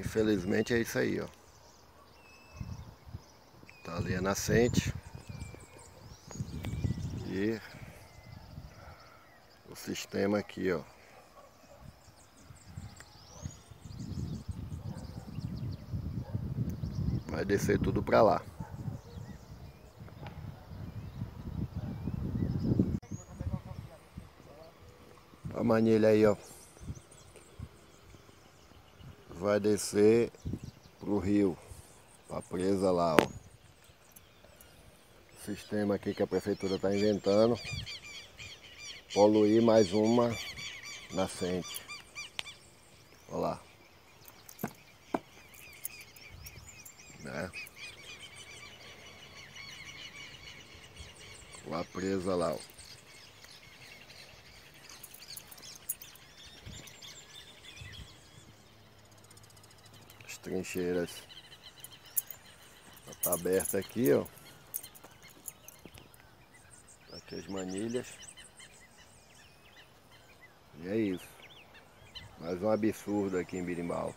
Infelizmente é isso aí, ó. Tá ali a nascente. E o sistema aqui, ó. Vai descer tudo para lá. A manilha aí, ó. Vai descer pro rio. Tá presa lá, ó. Sistema aqui que a prefeitura está inventando. Poluir mais uma nascente. Olha lá. Né? Lá presa lá, ó. As trincheiras. Tá aberta aqui, ó. Aqui as manilhas. E é isso. Mais um absurdo aqui em Birimbau.